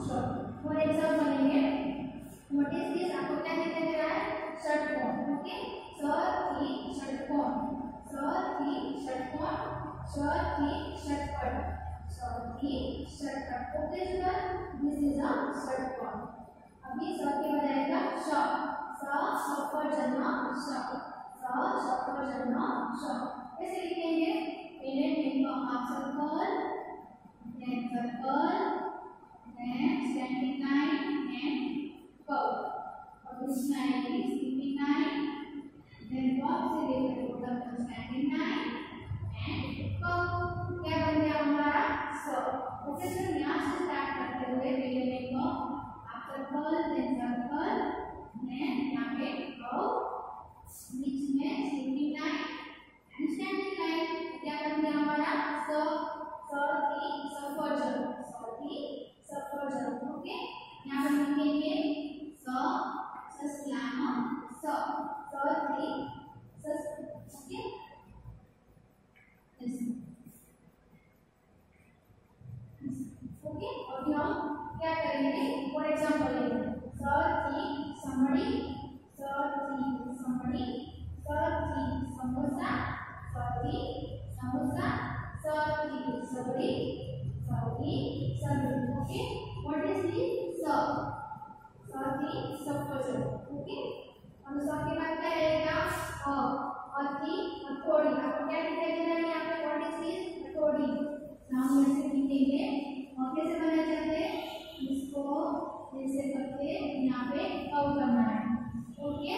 न for example लेंगे what is this आपको क्या दिखाई दे रहा है षटकोण ओके स षटकोण स षटकोण स षटपट स षटपट okay student this is a षटकोण अभी स के बजाएगा श स स पर जन्म श स स पर जन्म श कैसे लिखेंगे standing line and curve और इसमें आएगी स्लीपिंग then top से लेकर bottom तक standing and curve क्या बन गया हमारा स ओके सर यहाँ से स्टार्ट करते हुए पहले make a half circle then थी सबड़ी स थी ओके व्हाट इज़ दिस स स थी सफरजन ओके और स के बाद क्या? रहेगा अ अ थी हथौड़ी आपको क्या दिखाई दे रहा है यहाँ पे? व्हाट इज़ दिस हथौड़ी नाम ऐसे लिखेंगे। और कैसे बनाया जाते हैं? इसको ऐसे करके यहाँ पे कर्व करना है? ओके?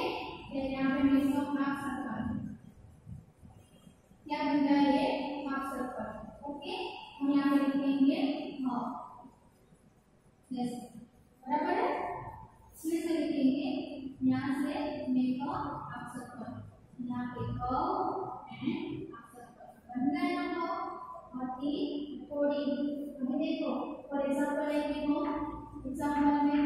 फिर यहाँ पे मैं इसको हाफ़ सर्कल क्या बन रहा है ये? ओके हम पे हाफ़ यस बराबर है? इसमें से लिखेंगे, यहाँ से मेक आप सबको यहाँ पे क एंड हाफ़ सर्कल बन रहा है और तीन थोड़ी अभी देखो फॉर एग्ज़ाम्पल लेंगे हम एग्ज़ाम्पल में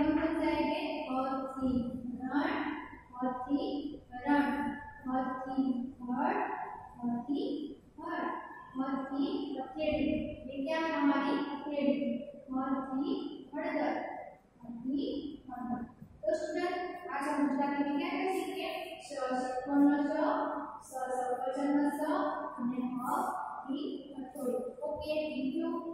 और थी हथेली ये क्या है हमारी हथेली और थी हड़दर और थी हड़दर तो स्टूडेंट आज हम गुजराती में क्या कर सीखे श षटकोण श स सफरजन स અને હ થી હથોડી ઓકે થેન્ક યુ